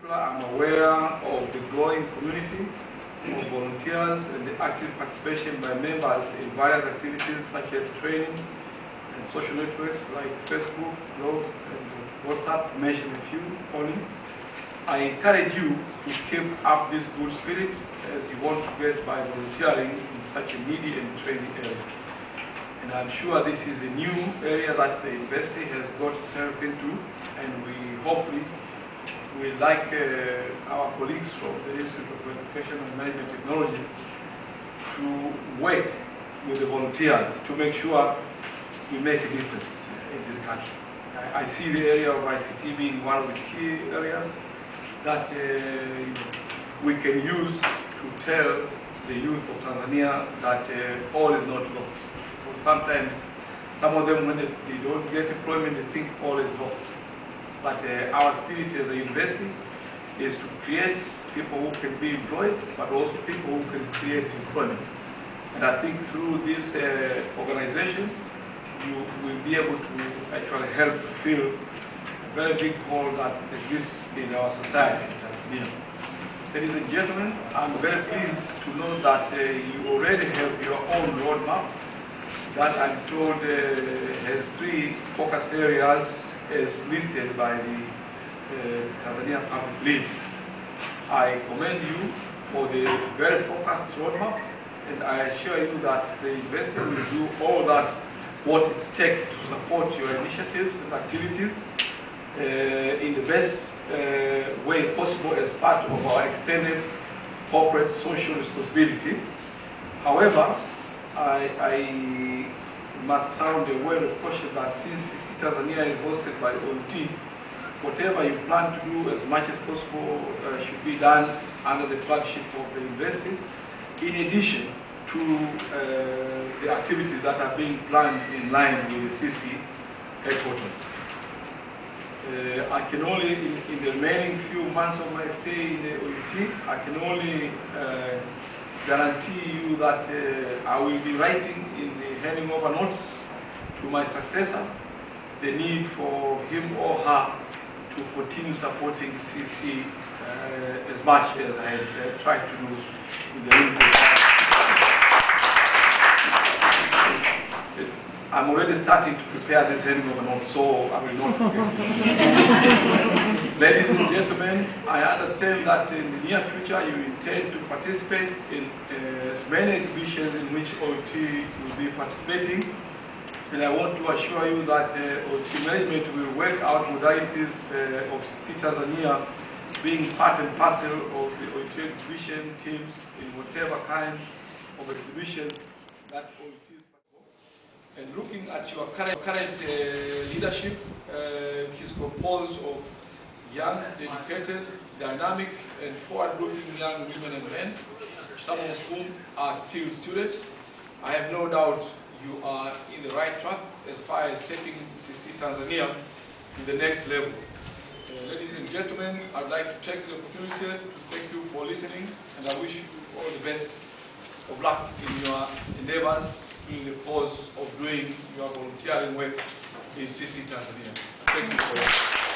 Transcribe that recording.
particular, I'm aware of the growing community of volunteers and the active participation by members in various activities such as training and social networks like Facebook, blogs, and WhatsApp, to mention a few only. I encourage you to keep up this good spirit as you want to get by volunteering in such a needy and trendy area. And I'm sure this is a new area that the university has got itself into, and we hopefully we like uh, our colleagues from the Institute of Education and Management Technologies to work with the volunteers to make sure we make a difference in this country. I, see the area of ICT being one of the key areas that uh, we can use to tell the youth of Tanzania that uh, all is not lost. Because sometimes some of them, when they, they don't get employment, they think all is lost. But uh, our spirit as a university is to create people who can be employed, but also people who can create employment. And I think through this uh, organization, you will be able to actually help fill a very big hole that exists in our society in Tanzania. Ladies and gentlemen, I'm very pleased to know that uh, you already have your own roadmap that I'm told uh, has three focus areas as listed by the uh, Tanzania Public Lead. I commend you for the very focused roadmap and I assure you that the investor will do all that what it takes to support your initiatives and activities uh, in the best uh, way possible as part of our extended corporate social responsibility. However, I, I must sound a word of caution that since Tanzania is hosted by OUT, whatever you plan to do as much as possible uh, should be done under the flagship of the university. In addition to uh, the activities that are being planned in line with the CC headquarters. Uh, I can only, in, in, the remaining few months of my stay in the OUT, I can only uh, guarantee you that uh, I will be writing in the handing over notes to my successor. The need for him or her to continue supporting CC uh, as much as I have uh, tried to do in the I'm already starting to prepare this handing over note, so I will not forget. Ladies and gentlemen, I understand that in the near future you intend to participate in uh, many exhibitions in which OUT will be participating. And I want to assure you that uh, OUT management will work out modalities uh, of CC Tanzania being part and parcel of the OUT exhibition teams in whatever kind of exhibitions that OUT is and looking at your current, current uh, leadership, uh, which is composed of young, dedicated, dynamic, and forward-looking young women and men, some of whom are still students, I have no doubt you are in the right track as far as taking CC Tanzania to the next level. Uh, ladies and gentlemen, I'd like to take the opportunity to thank you for listening, and I wish you all the best of luck in your endeavors in the course of doing your volunteering work in CC Tanzania. Thank you for